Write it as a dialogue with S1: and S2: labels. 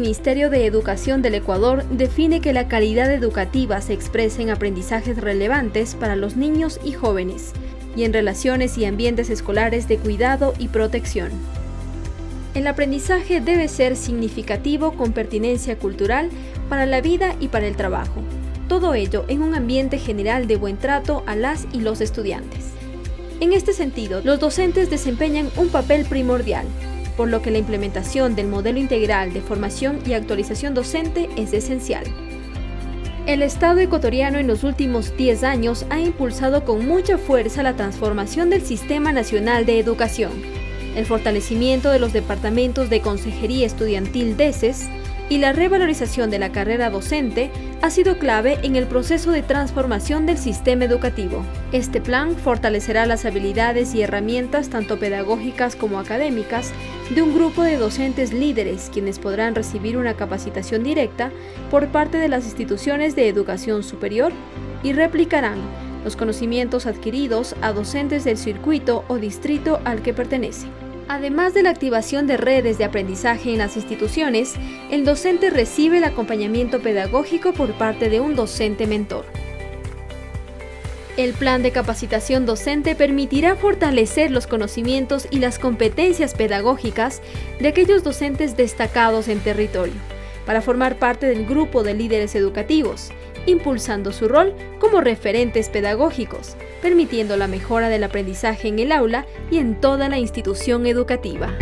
S1: Ministerio de Educación del Ecuador define que la calidad educativa se expresa en aprendizajes relevantes para los niños y jóvenes y en relaciones y ambientes escolares de cuidado y protección. El aprendizaje debe ser significativo con pertinencia cultural para la vida y para el trabajo. Todo ello en un ambiente general de buen trato a las y los estudiantes. En este sentido, los docentes desempeñan un papel primordial, por lo que la implementación del modelo integral de formación y actualización docente es esencial. El Estado ecuatoriano en los últimos 10 años ha impulsado con mucha fuerza la transformación del Sistema Nacional de Educación, el fortalecimiento de los departamentos de Consejería Estudiantil DECES y la revalorización de la carrera docente ha sido clave en el proceso de transformación del sistema educativo. Este plan fortalecerá las habilidades y herramientas tanto pedagógicas como académicas de un grupo de docentes líderes quienes podrán recibir una capacitación directa por parte de las instituciones de educación superior y replicarán los conocimientos adquiridos a docentes del circuito o distrito al que pertenecen. Además de la activación de redes de aprendizaje en las instituciones, el docente recibe el acompañamiento pedagógico por parte de un docente mentor. El plan de capacitación docente permitirá fortalecer los conocimientos y las competencias pedagógicas de aquellos docentes destacados en territorio, para formar parte del grupo de líderes educativos, impulsando su rol como referentes pedagógicos, permitiendo la mejora del aprendizaje en el aula y en toda la institución educativa.